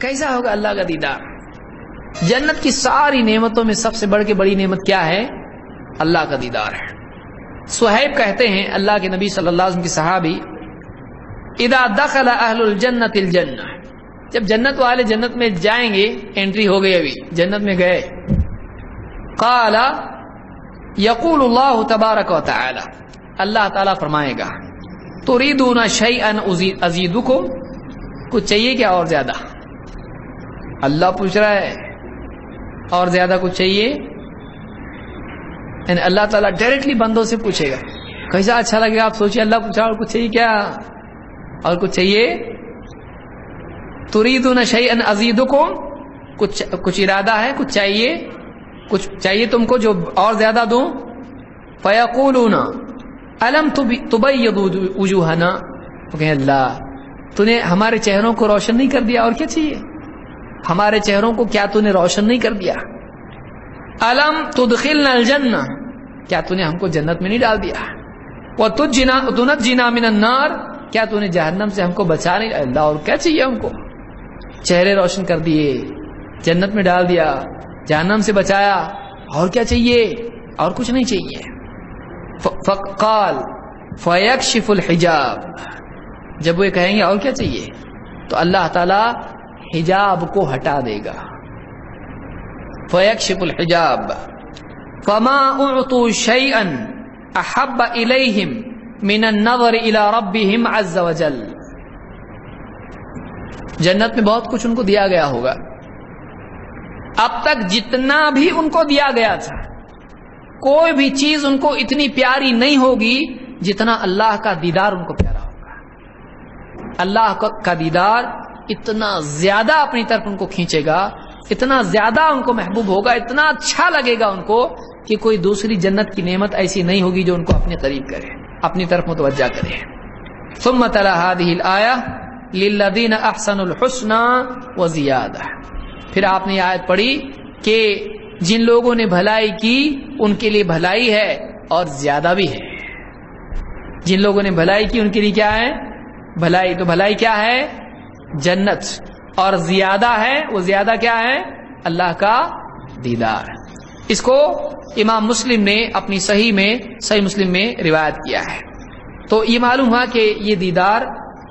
کیسا ہوگا اللہ کا دیدار؟ جنت کی ساری نعمتوں میں سب سے بڑھ کے بڑی نعمت کیا ہے؟ اللہ کا دیدار ہے۔ سہیب کہتے ہیں، اللہ کے نبی صلی اللہ علیہ وسلم کی صحابی، اذا دخل اہل الجنت الجنہ۔ جب جنت والے جنت میں جائیں گے انٹری ہو گئی ابھی، جنت میں گئے۔ قال، یقول اللہ تبارک و تعالی۔ اللہ تعالیٰ فرمائے گا، تریدون شیئا ازیدکم، کچھ چاہیے کیا اور زیادہ؟ اللہ پوچھ رہا ہے، اور زیادہ کچھ چاہیے؟ یعنی اللہ تعالیٰ ڈائریکٹلی بندوں سے پوچھے گا۔ کیسا اچھا لگے گا، آپ سوچیے اللہ پوچھا اور کچھ چاہیے کیا؟ اور کچھ چاہیے؟ تریدون شیئا ازیدکم کچھ کچھ ارادہ ہے، کچھ چاہیے۔ کچھ چاہیے تم کو جو اور زیادہ دوں۔ فیقولون الم تبید وجوہنا تو اللہ تو نے ہمارے چہروں کو روشن نہیں کر دیا، اور کیا چاہیے؟ ہمارے چہروں کو کیا تو نے روشن نہیں کر دیا؟ الم تدخلنا الجنہ، کیا تو نے ہم کو جنت میں نہیں ڈال دیا؟ وہ تجنا تنت جینا من النار، کیا تو نے جہنم سے ہم کو بچا نہیں اللہ، اور کیا چاہیے ہم کو؟ چہرے روشن کر دیے، جنت میں ڈال دیا، جہنم سے بچایا، اور کیا چاہیے؟ اور کچھ نہیں چاہیے۔ فقال فیکشف الحجاب۔ جب وہ کہیں گے اور کیا چاہیے؟ تو اللہ تعالی حجاب کو ہٹا دے گا۔ فیکشف الحجاب، فما اعطوا شيئا احب اليهم من النظر الى ربهم عز وجل۔ جنت میں بہت کچھ ان کو دیا گیا ہوگا۔ اب تک جتنا بھی ان کو دیا گیا تھا، کوئی بھی چیز ان کو اتنی پیاری نہیں ہوگی جتنا اللہ کا دیدار ان کو پیارا ہوگا۔ اللہ کا دیدار اتنا زیادہ اپنی طرف ان کو کھینچے گا، اتنا زیادہ ان کو محبوب ہوگا، اتنا اچھا لگے گا ان کو کہ کوئی دوسری جنت کی نعمت ایسی نہیں ہوگی جو ان کو اپنے قریب کرے، اپنی طرف متوجہ کرے۔ ثم تلا هذه الايه للذين احسنوا الحسنى پھر آپ نے یہ آیت پڑھی کہ جن لوگوں نے بھلائی کی، ان کے لیے بھلائی ہے اور زیادہ بھی ہے۔ جن لوگوں نے بھلائی کی، ان کے لیے کیا ہے؟ بھلائی۔ تو بھلائی کیا ہے؟ جنت اور زیادہ ہے، وہ زیادہ کیا ہے؟ اللہ کا دیدار۔ اس کو امام مسلم نے اپنی صحیح میں، صحیح مسلم میں روایت کیا ہے۔ تو یہ معلوم ہوا کہ یہ دیدار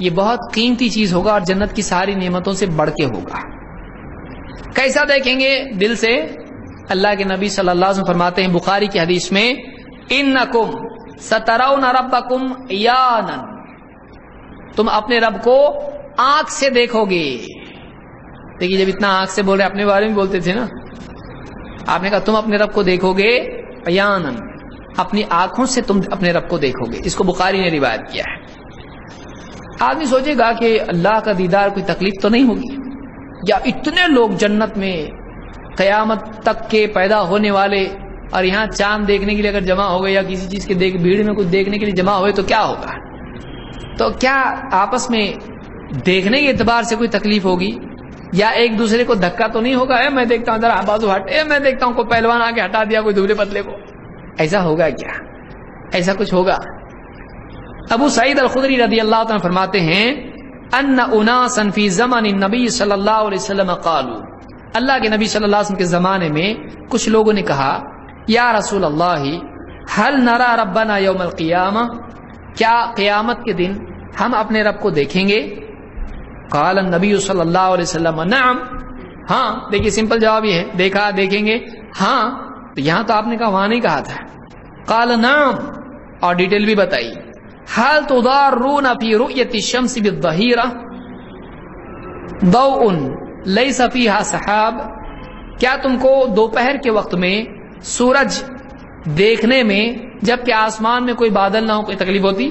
یہ بہت قیمتی چیز ہوگا اور جنت کی ساری نعمتوں سے بڑھ کے ہوگا۔ کیسا دیکھیں گے؟ دل سے اللہ کے نبی صلی اللہ علیہ وسلم فرماتے ہیں، بخاری کی حدیث میں ان نقم سترون ربکم یانن تم اپنے رب کو آنکھ سے دیکھو گے۔ دیکھیے، جب اتنا آنکھ سے بول رہے اپنے بارے میں بولتے تھے نا۔ آپ نے کہا، تم اپنے رب کو دیکھو گے یانن اپنی آنکھوں سے تم اپنے رب کو دیکھو گے۔ اس کو بخاری نے روایت کیا ہے۔ آدمی سوچے گا کہ اللہ کا دیدار کوئی تکلیف تو نہیں ہوگی۔ یا اتنے لوگ جنت میں قیامت تک کے پیدا ہونے والے اور یہاں چاند دیکھنے کے لیے اگر جمع ہو گئے یا کسی چیز کے دیکھ، بھیڑ میں کچھ دیکھنے کے لیے جمع ہوئے تو کیا ہوگا؟ تو کیا آپس میں دیکھنے کے اعتبار سے کوئی تکلیف ہوگی یا ایک دوسرے کو دھکا تو نہیں ہوگا؟ اے میں دیکھتا ہوں، ذرا بازو ہٹ۔ اے میں دیکھتا ہوں کو پہلوان آ کے ہٹا دیا، کوئی دبلے پتلے کو۔ ایسا ہوگا کیا؟ ایسا کچھ ہوگا؟ ابو سعید الخدری رضی اللہ تعالیٰ فرماتے ہیں، ان اناسا فی زمن النبی صلی اللہ علیہ وسلم قالوا۔ اللہ کے نبی صلی اللہ علیہ وسلم کے زمانے میں کچھ لوگوں نے کہا، یا رسول اللہ حل نرا ربنا یوم القیامہ کیا قیامت کے دن ہم اپنے رب کو دیکھیں گے؟ قال النبی صلی اللہ علیہ وسلم، نعم. ہاں دیکھیے سمپل جواب یہ ہے، دیکھا، دیکھیں گے. ہاں تو یہاں تو آپ نے کہا، وہاں نہیں کہا تھا. قال نعم، اور ڈیٹیل بھی بتائی. حل تضارون فی رؤیت الشمس بالظہیرہ؟ ضوء لیس فیہا سحاب. کیا تم کو دوپہر کے وقت میں سورج دیکھنے میں جبکہ آسمان میں کوئی بادل نہ ہو، کوئی تکلیف ہوتی؟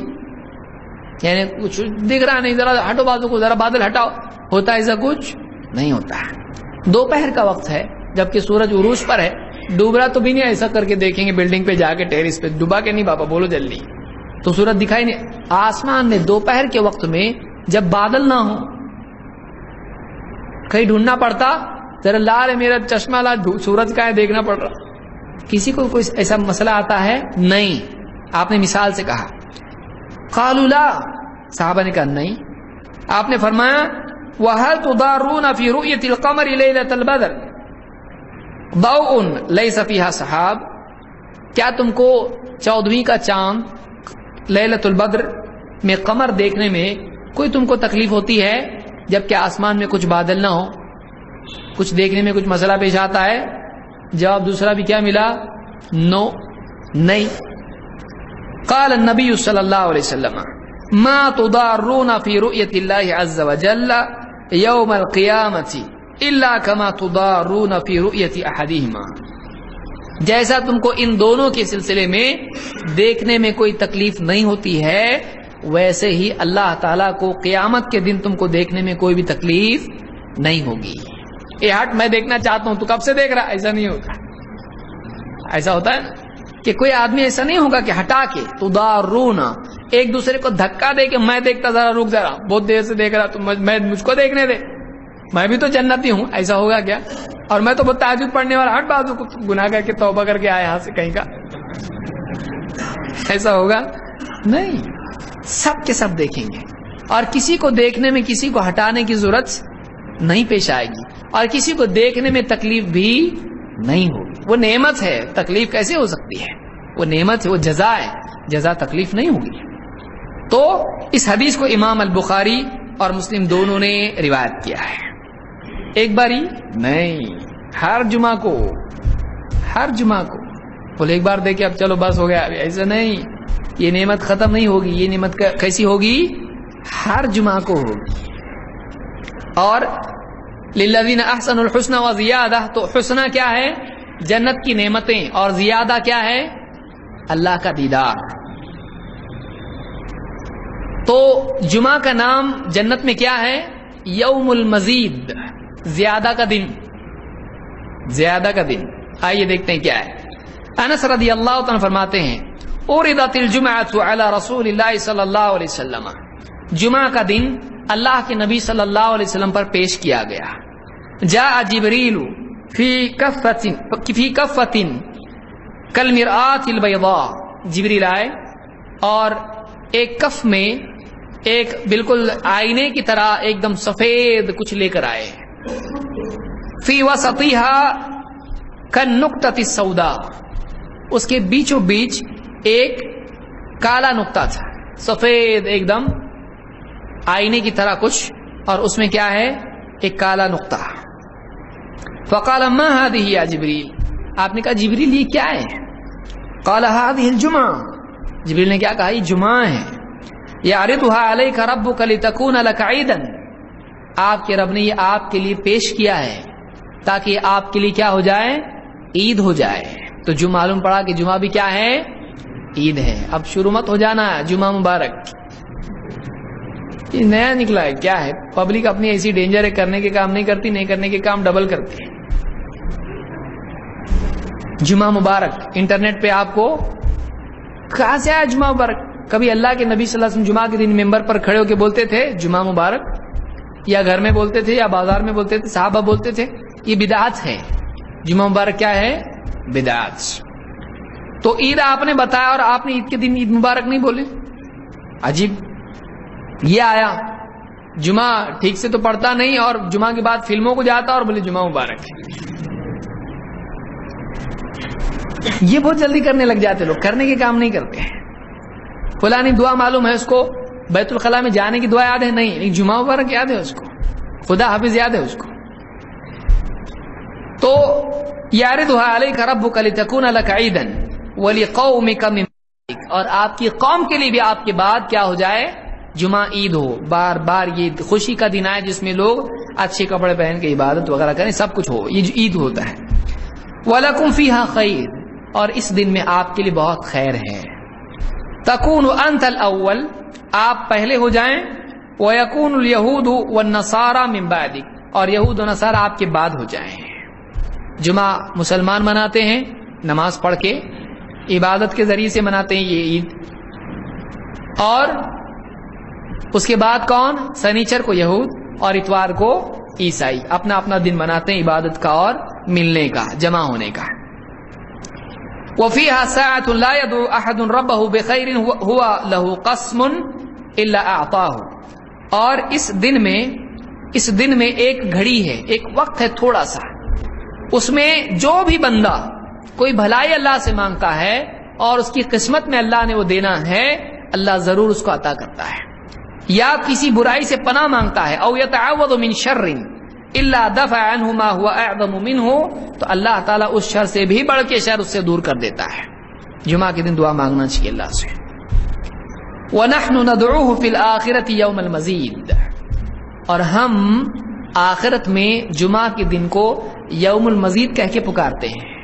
یعنی کچھ دکھ رہا نہیں، ذرا ہٹو بازو کو، ذرا بادل ہٹاؤ۔ ہوتا ایسا کچھ نہیں ہوتا۔ ہے دوپہر کا وقت ہے، جبکہ سورج عروج پر ہے۔ ڈوب رہا تو بھی نہیں، ایسا کر کے دیکھیں گے بلڈنگ پہ جا کے ٹیرس پہ۔ ڈوبا کے نہیں بابا بولو جلدی۔ تو سورج دکھائی نہیں۔ آسمان میں دوپہر کے وقت میں جب بادل نہ ہو کہیں ڈھونڈنا پڑتا، ذرا لال ہے میرا چشمہ لا سورج کا ہے، دیکھنا پڑ رہا۔ کسی کو کوئی ایسا مسئلہ آتا ہے؟ نہیں۔ آپ نے مثال سے کہا۔ قالوا لا. صحابہ نے کہا نہیں. آپ نے فرمایا، وهل تضارون في رؤية القمر ليلة البدر؟ ضوء ليس فيها سحاب. کیا تم کو چودویں کا چاند لیلت البدر میں قمر دیکھنے میں کوئی تم کو تکلیف ہوتی ہے جبکہ آسمان میں کچھ بادل نہ ہو کچھ دیکھنے میں کچھ مسئلہ پیش آتا ہے. جواب دوسرا بھی کیا ملا؟ نو. نہیں. قال النبی صلی اللہ علیہ وسلم، ما تضارون فی رؤیت اللہ عز وجل یوم القیامت الا کما تضارون فی رؤیت احدہما جیسا تم کو ان دونوں کے سلسلے میں دیکھنے میں کوئی تکلیف نہیں ہوتی ہے، ویسے ہی اللہ تعالیٰ کو قیامت کے دن تم کو دیکھنے میں کوئی بھی تکلیف نہیں ہوگی۔ یہ ہٹ، میں دیکھنا چاہتا ہوں، تو کب سے دیکھ رہا ایسا نہیں ہوگا ایسا ہوتا ہے؟ نا کہ کوئی آدمی ایسا نہیں ہوگا کہ ہٹا کے تو رونا ایک دوسرے کو دھکا دے کے میں دیکھتا ذرا رک ذرا، بہت دیر سے دیکھ رہا تو میں مجھ کو دیکھنے دے۔ میں بھی تو جنتی ہوں، ایسا ہوگا کیا؟ اور میں تو بہت تعجب پڑھنے والا ہٹ بازو کو گناہ کر کے توبہ کر کے آیا یہاں سے کہیں کا۔ ایسا ہوگا؟ نہیں، سب کے سب دیکھیں گے۔ اور کسی کو دیکھنے میں کسی کو ہٹانے کی ضرورت نہیں پیش آئے گی۔ اور کسی کو دیکھنے میں تکلیف بھی نہیں ہوگی۔ وہ نعمت ہے، تکلیف کیسے ہو سکتی ہے؟ وہ نعمت ہے، وہ جزا ہے، جزا تکلیف نہیں ہوگی۔ تو اس حدیث کو امام البخاری اور مسلم دونوں نے روایت کیا ہے۔ ایک باری، نہیں، ہر جمعہ کو، ہر جمعہ کو۔ بولے ایک بار دیکھے، اب چلو بس ہو گیا ایسا نہیں۔ یہ نعمت ختم نہیں ہوگی، یہ نعمت کیسی ہوگی؟ ہر جمعہ کو ہوگی۔ اور للذین احسن الحسن و زیادہ تو حسنہ کیا ہے؟ جنت کی نعمتیں اور زیادہ کیا ہے؟ اللہ کا دیدار۔ تو جمعہ کا نام جنت میں کیا ہے؟ یوم المزید، زیادہ کا دن۔ زیادہ کا دن۔ آئیے دیکھتے ہیں کیا ہے۔ انس رضی اللہ تعالیٰ فرماتے ہیں اوردت الجمعۃ علی رسول اللہ صلی اللہ علیہ وسلم۔ جمعہ کا دن اللہ کے نبی صلی اللہ علیہ وسلم پر پیش کیا گیا۔ جاء جبریل فی کفت فی کفت کالمرآت البیضاء، جبریل آئے اور ایک کف میں ایک بالکل آئینے کی طرح ایک دم سفید کچھ لے کر آئے۔ فی وسطیها کنقطۃ السوداء۔ اس کے بیچوں بیچ ایک کالا نقطہ تھا، سفید ایک دم آئینے کی طرح کچھ۔ اور اس میں کیا ہے؟ ایک کالا نقطہ۔ فقال، ما هذه يا جبریل آپ نے کہا، جبریل، یہ کیا ہے؟ قال، هذه الجمعہ جبریل نے کیا کہا، یہ جمعہ ہے۔ یعرضها عليك ربك لتكون لك عيدا آپ کے رب نے یہ آپ کے لیے پیش کیا ہے تاکہ آپ کے لیے کیا ہو جائے؟ عید ہو جائے۔ تو جو معلوم پڑا کہ جمعہ بھی کیا ہے؟ عید ہے۔ اب شروع مت ہو جانا ہے جمعہ مبارک۔ یہ نیا نکلا ہے، کیا ہے؟ پبلک اپنی ایسی ڈینجر ہے، کرنے کے کام نہیں کرتی، نہیں کرنے کے کام ڈبل کرتی جمعہ مبارک، انٹرنیٹ پہ آپ کو کہاں سے آیا جمعہ مبارک۔ کبھی اللہ کے نبی صلی اللہ علیہ وسلم جمعہ کے دن ممبر پر کھڑے ہو کے بولتے تھے، جمعہ مبارک، یا گھر میں بولتے تھے، یا بازار میں بولتے تھے، صحابہ بولتے تھے، یہ بدعت ہے جمعہ مبارک کیا ہے؟ بدعت تو عید آپ نے بتایا اور آپ نے عید کے دن عید مبارک نہیں بولے؟ عجیب۔ یہ آیا۔ جمعہ ٹھیک سے تو پڑھتا نہیں اور جمعہ کے بعد فلموں کو جاتا اور بولے جمعہ مبارک۔ یہ بہت جلدی کرنے لگ جاتے لوگ، کرنے کے کام نہیں کرتے۔ فلانی دعا معلوم ہے اس کو، بیت الخلاء میں جانے کی دعا یاد ہے؟ نہیں جمعہ مبارک یاد ہے اس کو۔ خدا حافظ یاد ہے اس کو۔ تو یار دعا علیہ کا رب کلی تکون القعیدن ولی قوم اور آپ کی قوم کے لیے بھی آپ کے بعد کیا ہو جائے؟ جمعہ، عید ہو۔ بار بار یہ خوشی کا دن آئے جس میں لوگ اچھے کپڑے پہن کے عبادت وغیرہ کریں، سب کچھ ہو، یہ جو عید ہوتا ہے۔ وَلَكُمْ فِيهَا خَيْرٌ۔ اور اس دن میں آپ کے لیے بہت خیر ہے۔ تکون انت الاول، آپ پہلے ہو جائیں وَيَكُونُ الْيَهُودُ وَالنَّصَارَ مِن بَعْدِكَ اور یہود و نصارہ آپ کے بعد ہو جائیں۔ جمعہ مسلمان مناتے ہیں، نماز پڑھ کے، عبادت کے ذریعے سے مناتے ہیں یہ عید۔ اور اس کے بعد کون؟ سنیچر کو یہود اور اتوار کو عیسائی۔ اپنا اپنا دن مناتے ہیں، عبادت کا اور ملنے کا، جمع ہونے کا۔ وفیها ساعة لا يدعو احد ربه بخير هو له قسم الا اعطاه اور اس دن میں اس دن میں ایک گھڑی ہے، ایک وقت ہے تھوڑا سا۔ اس میں جو بھی بندہ کوئی بھلائی اللہ سے مانگتا ہے اور اس کی قسمت میں اللہ نے وہ دینا ہے، اللہ ضرور اس کو عطا کرتا ہے۔ یا کسی برائی سے پناہ مانگتا ہے، او یتعوذ من شر الا دفع عنه ما هو اعظم منه، تو اللہ تعالیٰ اس شر سے بھی بڑھ کے شر اس سے دور کر دیتا ہے۔ جمعہ کے دن دعا مانگنا چاہیے اللہ سے۔ وَنَحْنُ نَدْعُوهُ فِي الْآخِرَةِ يَوْمَ الْمَزِيدِ۔ اور ہم آخرت میں جمعہ کے دن کو یوم المزید کہہ کے پکارتے ہیں۔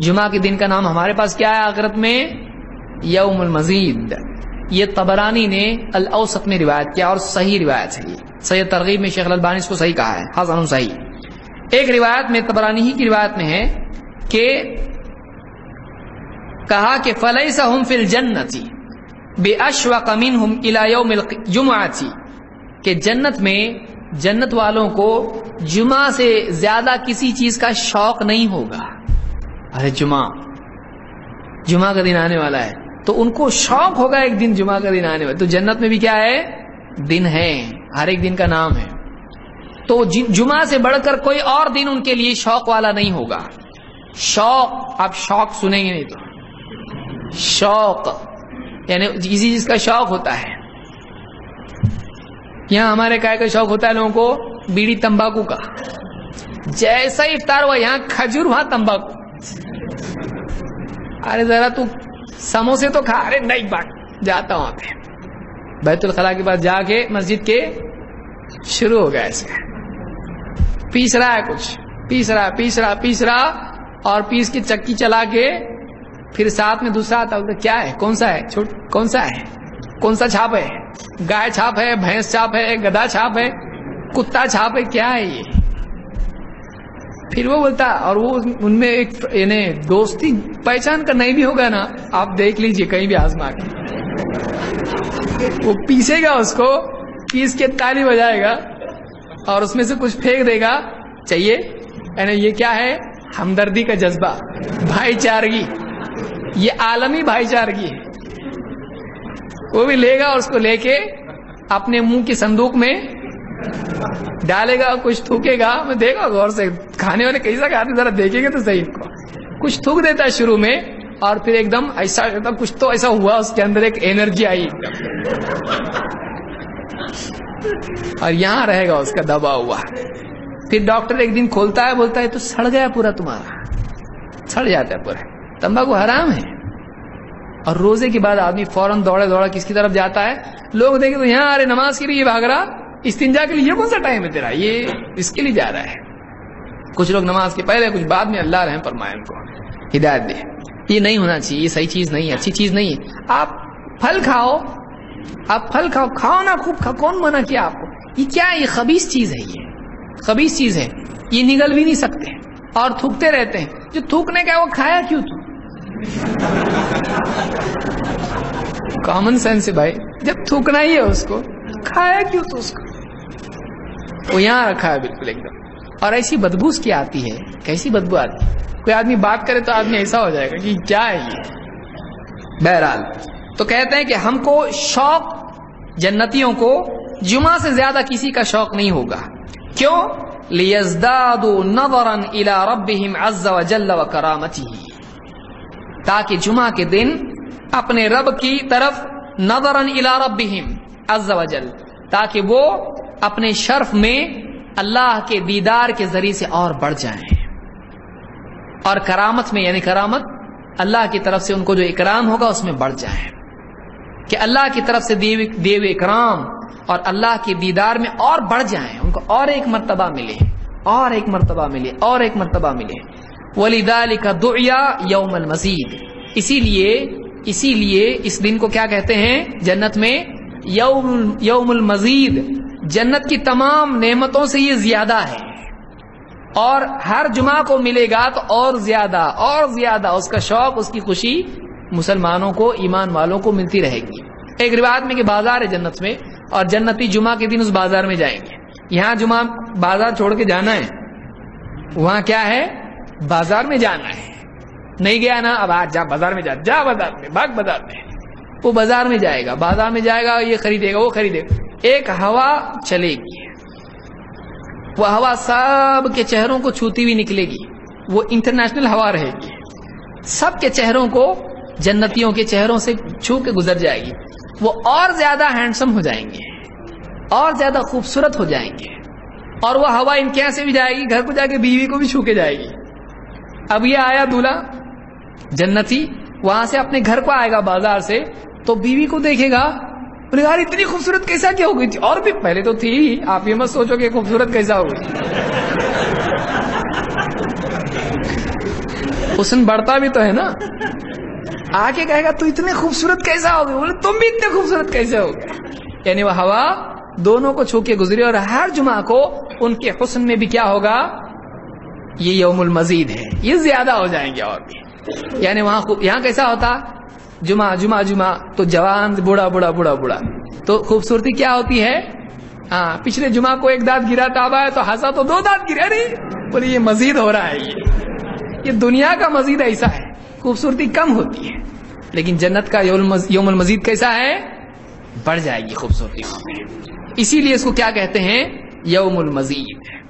جمعہ کے دن کا نام ہمارے پاس کیا ہے آخرت میں؟ یوم المزید۔ یہ تبرانی نے الاوسط میں روایت کیا اور صحیح روایت ہے یہ۔ صحیح ترغیب میں شیخ البانی اس کو صحیح کہا ہے حسن صحیح۔ ایک روایت میں، تبرانی ہی کی روایت میں ہے کہ کہا کہ فلیسا ہم فل جنتی بے اشوا کمین ہم کہ جنت میں جنت والوں کو جمعہ سے زیادہ کسی چیز کا شوق نہیں ہوگا۔ ارے جمعہ جمعہ کا دن آنے والا ہے۔ تو ان کو شوق ہوگا ایک دن جمعہ کا دن آنے والا۔ تو جنت میں بھی کیا ہے؟ دن ہے ہر ایک دن کا نام ہے۔ تو جمعہ سے بڑھ کر کوئی اور دن ان کے لیے شوق والا نہیں ہوگا۔ شوق آپ شوق سنیں گے نہیں تو۔ شوق یعنی کسی چیز کا شوق ہوتا ہے۔ یہاں ہمارے کائے کا شوق ہوتا ہے لوگوں کو بیڑی تمباکو کا۔ جیسا افطار ہوا، یہاں کھجور وہاں تمباکو۔ ارے ذرا تو سموسے تو کھا۔ ارے نہیں، بات، جاتا ہوں پہ بیت الخلاء کے پاس جا کے مسجد کے شروع ہو گیا ایسے۔ پیس رہا ہے کچھ۔ پیس رہا پیس رہا پیس رہا اور پیس کی چکی چلا کے پھر ساتھ میں دوسرا آتا کیا ہے؟ کون سا ہے؟ چھوٹ، کون سا ہے؟ کون سا چھاپ ہے؟ گائے چھاپ ہے، بھینس چھاپ ہے، گدا چھاپ ہے، کتا چھاپ ہے، کیا ہے یہ؟ پھر وہ بولتا اور وہ ان میں ایک یعنی دوستی پہچان کا نہیں بھی ہوگا نا، آپ دیکھ لیجیے کہیں بھی آزما کے۔ وہ پیسے گا اس کو پیس کے تالی بجائے گا اور اس میں سے کچھ پھینک دے گا۔ چاہیے؟ یعنی یہ کیا ہے؟ ہمدردی کا جذبہ، بھائی چارگی۔ یہ عالمی بھائی چارگی ہے۔ وہ بھی لے گا اور اس کو لے کے اپنے منہ کی صندوق میں ڈالے گا، کچھ تھوکے گا۔ میں دیکھا غور سے کھانے والے کیسا کھاتے ذرا دیکھیں گے تو صحیح۔ کو کچھ تھوک دیتا ہے شروع میں۔ اور پھر ایک دم ایسا مطلب کچھ تو ایسا ہوا، اس کے اندر ایک انرجی آئی۔ اور یہاں رہے گا اس کا دبا ہوا۔ پھر ڈاکٹر ایک دن کھولتا ہے، بولتا ہے، تو سڑ گیا پورا تمہارا۔ سڑ جاتا ہے پورا۔ تمباکو حرام ہے۔ اور روزے کے بعد آدمی فوراً دوڑے دوڑا کس کی طرف جاتا ہے؟ لوگ دیکھیں تو یہاں ارے نماز کے لیے بھاگ رہا۔ استنجا کے لیے یہ کون سا ٹائم ہے تیرا؟ یہ اس کے لیے جا رہا ہے۔ کچھ لوگ نماز کے پہلے، کچھ بعد میں اللہ رحم فرمائے ان کو۔ ہدایت دے۔ یہ نہیں ہونا چاہیے یہ صحیح چیز نہیں ہے، اچھی چیز نہیں ہے۔ آپ پھل کھاؤ، آپ پھل کھاؤ کھاؤ نا خوب، کھاؤ، کون منع کیا آپ کو؟ یہ کیا ہے؟ یہ خبیص چیز ہے یہ۔ خبیص چیز ہے۔ یہ نگل بھی نہیں سکتے۔ اور تھوکتے رہتے ہیں۔ جو تھوکنے کا وہ کھایا کیوں تو؟ کامن سینس ہے بھائی۔ جب تھوکنا ہی ہے اس کو، کھایا کیوں تو اس کو؟ وہ یہاں رکھا ہے بالکل ایک دم۔ اور ایسی بدبو اس کی آتی ہے، کیسی بدبو آتی ہے؟ کوئی آدمی بات کرے تو آدمی ایسا ہو جائے گا کہ کیا ہے یہ؟ بہرحال، تو کہتے ہیں کہ ہم کو شوق جنتیوں کو جمعہ سے زیادہ کسی کا شوق نہیں ہوگا۔ کیوں؟ لیزدادوا نظرا الى ربهم عز وجل وكرامته۔ تاکہ جمعہ کے دن اپنے رب کی طرف نظرا الى ربهم عز وجل۔ تاکہ وہ اپنے شرف میں اللہ کے دیدار کے ذریعے سے اور بڑھ جائیں۔ اور کرامت میں یعنی کرامت، اللہ کی طرف سے ان کو جو اکرام ہوگا، اس میں بڑھ جائیں کہ اللہ کی طرف سے دیو اکرام اور اللہ کے دیدار میں اور بڑھ جائیں۔ ان کو اور ایک مرتبہ ملے۔ اور ایک مرتبہ ملے۔ اور ایک مرتبہ ملے۔ ولی دال کا دعیا یوم المزید اسی لیے اسی لیے اس دن کو کیا کہتے ہیں؟ جنت میں یوم یوم المزید۔ جنت کی تمام نعمتوں سے یہ زیادہ ہے۔ اور ہر جمعہ کو ملے گا تو اور زیادہ اور زیادہ۔ اس کا شوق، اس کی خوشی مسلمانوں کو، ایمان والوں کو ملتی رہے گی۔ ایک روایت میں کہ بازار ہے جنت میں اور جنتی جمعہ کے دن اس بازار میں جائیں گے۔ یہاں جمعہ بازار چھوڑ کے جانا ہے۔ وہاں کیا ہے؟ بازار میں جانا ہے۔ نہیں گیا نا، اب آج جا بازار میں جا جا بازار میں باغ بازار میں۔ وہ بازار میں جائے گا، بازار میں جائے گا یہ خریدے گا، وہ خریدے گا۔ ایک ہوا چلے گی۔ وہ ہوا سب کے چہروں کو چھوتی ہوئی نکلے گی۔ وہ انٹرنیشنل ہوا رہے گی۔ سب کے چہروں کو جنتیوں کے چہروں سے چھو کے گزر جائے گی۔ وہ اور زیادہ ہینڈسم ہو جائیں گے۔ اور زیادہ خوبصورت ہو جائیں گے۔ اور وہ ہوا ان کے یہاں سے بھی جائے گی، گھر کو جا کے بیوی کو بھی چھو کے جائے گی۔ اب یہ آیا دلہا جنتی، وہاں سے اپنے گھر کو آئے گا بازار سے، تو بیوی کو دیکھے گا بولے، یار، اتنی خوبصورت کیسا کیا ہو گئی تھی؟ اور بھی پہلے تو تھی آپ یہ مت سوچو کہ خوبصورت کیسا ہو گئی۔ حسن بڑھتا بھی تو ہے نا۔ آ کے کہے گا، تو اتنے خوبصورت کیسا ہو گئے بولے، تم بھی اتنے خوبصورت کیسے ہو گئے۔ یعنی وہ ہوا دونوں کو چھو کے گزری اور ہر جمعہ کو ان کے حسن میں بھی کیا ہوگا؟ یہ یوم المزید ہے۔ یہ زیادہ ہو جائیں گے اور بھی۔ یعنی وہاں یہاں کیسا ہوتا؟ جمعہ جمعہ جمعہ، تو جوان، بوڑھا بوڑھا بوڑھا بوڑھا۔ تو خوبصورتی کیا ہوتی ہے؟ ہاں پچھلے جمعہ کو ایک دانت گرا تابا ہے، تو ہنسا تو دو دانت گرا نہیں بولے، یہ مزید ہو رہا ہے، یہ۔ یہ دنیا کا مزید ایسا ہے، خوبصورتی کم ہوتی ہے۔ لیکن جنت کا یوم المزید کیسا ہے؟ بڑھ جائے گی خوبصورتی۔ اسی لیے اس کو کیا کہتے ہیں؟ یوم المزید۔